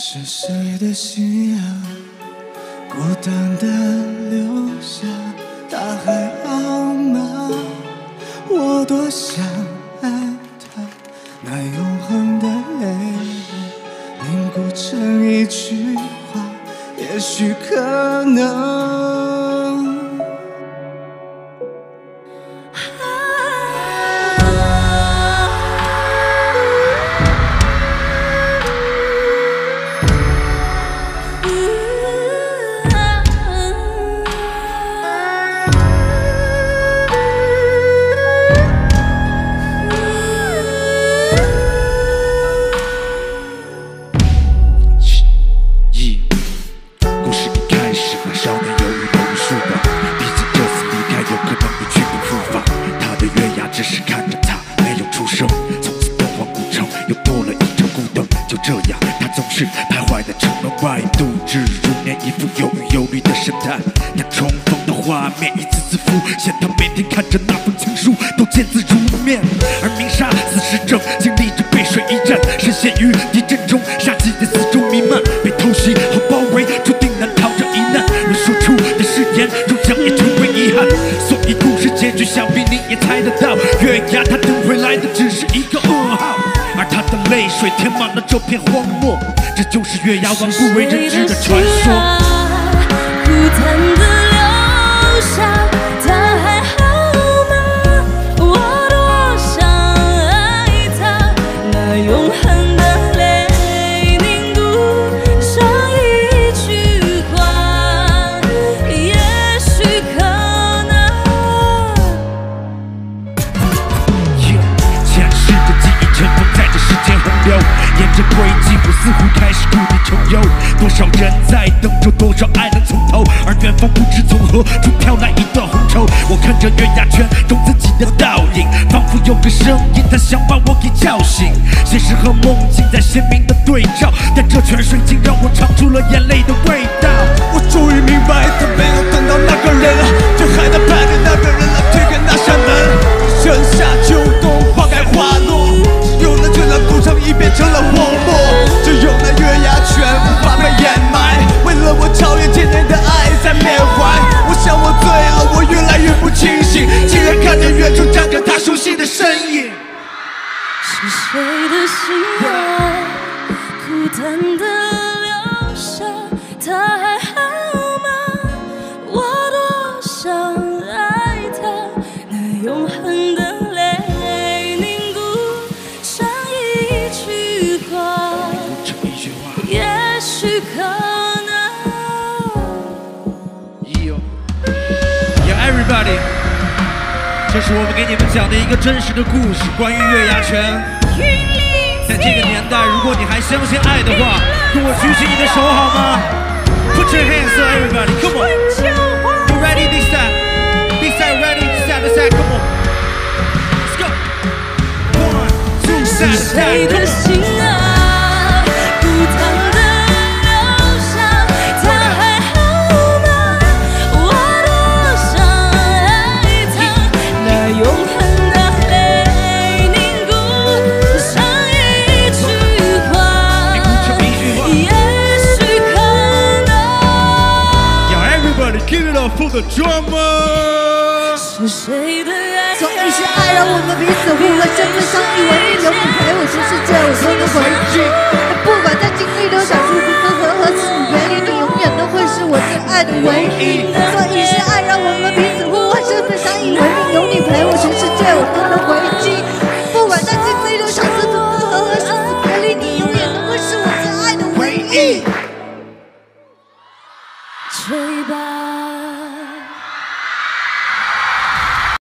是谁的信仰孤单的留下？他还好吗？我多想爱他，那永恒的泪凝固成一句话，也许可能。度日如年，一副忧郁忧虑的神态。那重逢的画面一次次浮现，他每天看着那封情书都见字如面。而明沙此时正经历着背水一战，深陷于地震中，杀机在四周弥漫，被偷袭和包围，注定难逃这一难。未说出的誓言，终将也成为遗憾。所以故事结局，想必你也猜得到，月牙他泪水填满了这片荒漠，这就是月牙湾不为人知的传说。似乎开始故地重游。多少人在等着，多少爱能从头，而远方不知从何处飘来一段红绸。我看着月牙泉中自己的倒影，仿佛有个声音，它想把我给叫醒。现实和梦境在鲜明的对照，但这泉水竟让我尝出了眼泪的味心啊，孤单的留下，他还好吗？我多想爱他，那永恒的泪凝固成一句话，也许可能。，Yeah everybody，这是我们给你们讲的一个真实的故事，关于月牙泉。在这个年代，如果你还相信爱的话，跟我举起你的手好吗？Put your hands up, everybody, come on. You ready this time? This time ready? This time this side, come on. Let's go. One, two, 是 side, give it up for the drummer. 是谁的爱？从一些爱，让我们彼此互换身份相依为命，有你陪我全世界，我都能回去。不管在经历多少舒服和和和，是你陪你，你永远都会是我最爱的唯一。所以是爱，让我们彼此互换身份相依为命，有你陪我全世界，我都能回击。不管在经历多少次分分合合，生死别离，你永远都会是我最爱的唯一。